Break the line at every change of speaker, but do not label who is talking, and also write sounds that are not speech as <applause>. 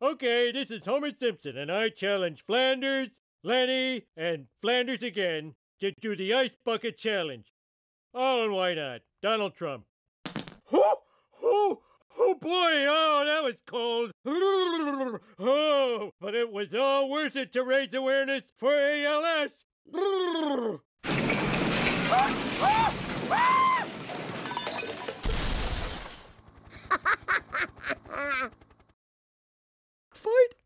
Okay, this is Homer Simpson, and I challenge Flanders, Lenny, and Flanders again to do the Ice Bucket Challenge. Oh, and why not? Donald Trump. Oh, oh, oh boy, oh, that was cold. <laughs> Oh, but it was all worth it to raise awareness for ALS.
Fight